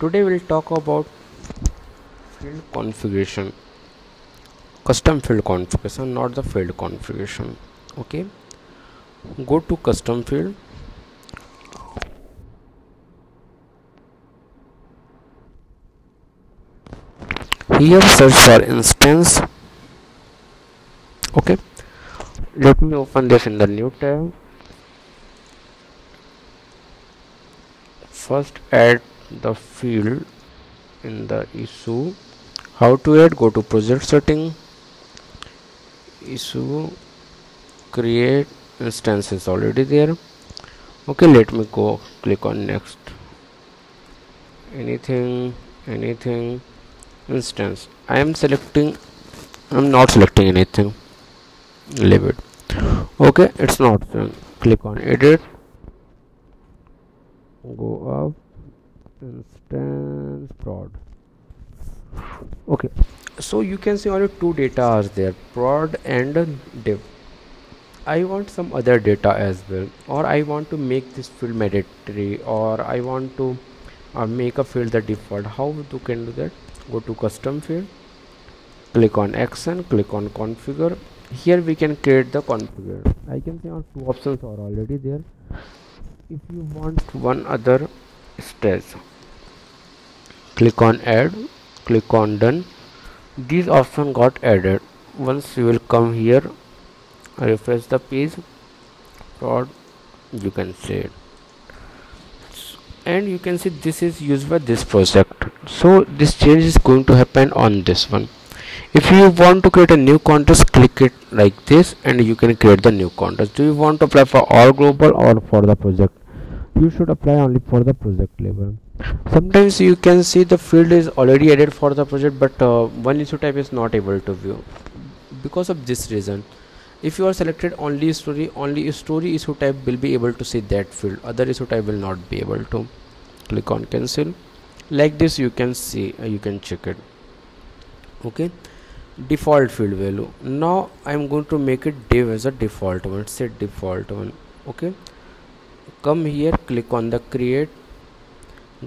today we'll talk about field configuration. Custom field configuration not the field configuration. Okay? Go to custom field. Here search for instance. Okay? Let me open this in the new tab. First add the field in the issue. How to add? Go to project setting. Issue create instance is already there. Okay let me go click on next. Anything anything instance. I am selecting I'm not selecting anything. Leave it. Okay it's not click on edit. Go up instance prod. Okay. So you can see only two data are there prod and div. I want some other data as well or I want to make this field mandatory or I want to uh, make a field the default. How you can do that? Go to custom field click on action click on configure. Here we can create the configure. I can see our two options are already there. If you want one other stage click on add click on done. These option got added. Once you will come here refresh the page. Prod you can see it. And you can see this is used by this project. So this change is going to happen on this one. If you want to create a new contest click it like this and you can create the new contest. Do you want to apply for all global or for the project you should apply only for the project level sometimes you can see the field is already added for the project but uh, one issue type is not able to view because of this reason. If you are selected only story only story issue type will be able to see that field. Other issue type will not be able to click on cancel. Like this you can see uh, you can check it. Okay? Default field value. Now i'm going to make it div as a default one set default one. Okay come here click on the create.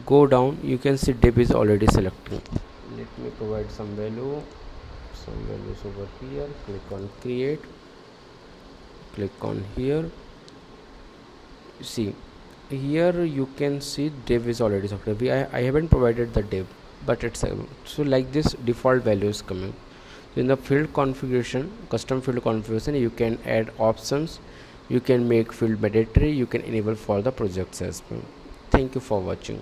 Go down you can see div is already selecting. Let me provide some value. Some values over here. Click on create. Click on here. See here you can see div is already selected. I, I haven't provided the div but it's uh, so like this default value is coming. So in the field configuration custom field configuration you can add options you can make field mandatory you can enable for the projects as well. Thank you for watching